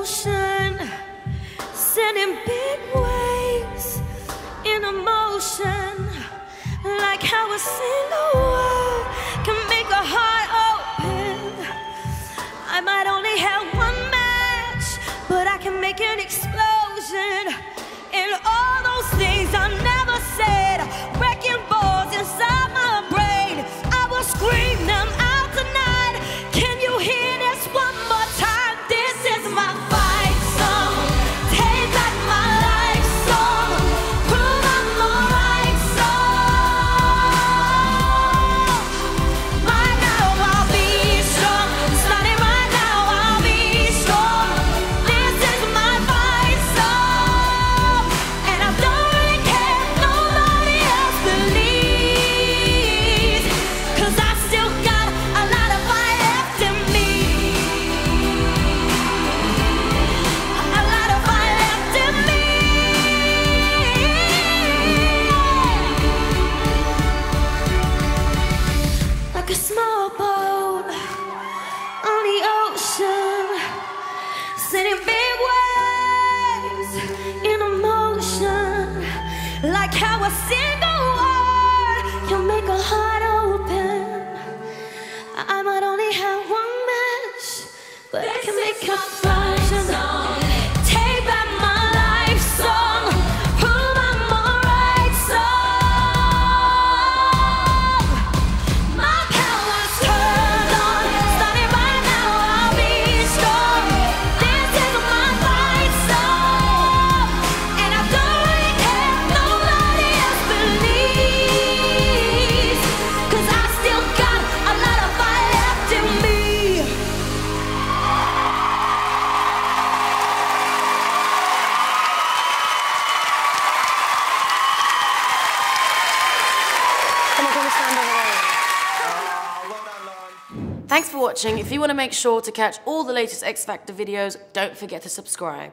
ocean, sending big waves in a motion, like how a single word can make a heart. on the ocean, sending big waves in motion. like how a single word can make a heart open. I might only have one match, but I can make a Thanks for watching. If you want to make sure to catch all the latest X Factor videos, don't forget to subscribe.